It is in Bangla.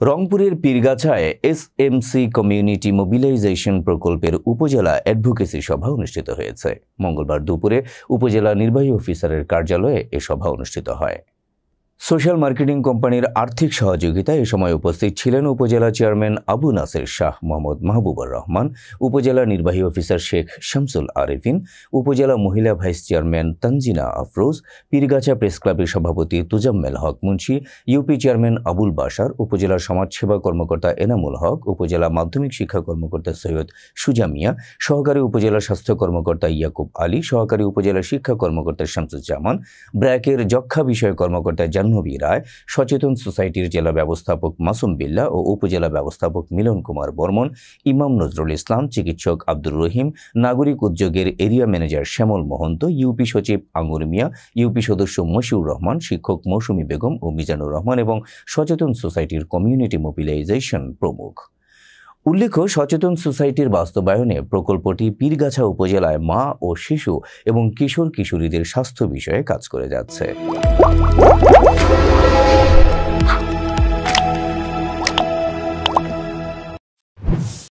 রংপুরের পীরগাছায় এসএমসি কমিউনিটি মোবিলাইজেশন প্রকল্পের উপজেলা অ্যাডভোকেসি সভা অনুষ্ঠিত হয়েছে। মঙ্গলবার দুপুরে উপজেলা নির্বাহী অফিসারের কার্যালয়ে এ সভা অনুষ্ঠিত হয়। সোশ্যাল মার্কেটিং কোম্পানির আর্থিক সহযোগিতায় এ সময় উপস্থিত ছিলেন উপজেলা চেয়ারম্যান আবু নাসের শাহ মোহাম্মদ মাহবুবুর রহমান, উপজেলা নির্বাহী অফিসার শেখ শামসুল আরেফিন, উপজেলা মহিলা vice chairman Tanzina Afroz, Pirgacha press ক্লাবের সভাপতি তুজাম্মেল হক মুন্সি, ইউপি চেয়ারম্যান আবুল বাসার উপজেলা সমাজসেবা কর্মকর্তা এনামুল হক, উপজেলা মাধ্যমিক শিক্ষা কর্মকর্তা সৈয়দ সুজা মিয়া, সহকারী উপজেলা স্বাস্থ্য কর্মকর্তা ইয়াকুব আলী, সহকারী উপজেলা শিক্ষা কর্মকর্তা শামসুজ্জামান, ব্র্যাকের যক্ষা বিষয় কর্মকর্তা জাহ্নবী রায়, সচেতন সোসাইটির জেলা ব্যবস্থাপক মাসুম বিল্লা ও উপজেলা ব্যবস্থাপক মিলন কুমার বর্মন, ইমাম নজরুল ইসলাম, চিকিৎসক আব্দুর রহিম, নাগরিক উদ্যোগের area manager Shyamal Mohanta, UP সচিব আঙুর মিয়া, ইউপি সদস্য মশিউর রহমান, শিক্ষক মৌসুমী বেগম ও মিজানুর রহমান এবং সচেতন সোসাইটির কমিউনিটি মোবিলাইজেশন প্রমুখ। উল্লেখ্য, সচেতন সোসাইটির বাস্তবায়নে প্রকল্পটি পীরগাছা উপজেলায় মা ও শিশু এবং কিশোর কিশোরীদের স্বাস্থ্য বিষয়ে কাজ করে যাচ্ছে।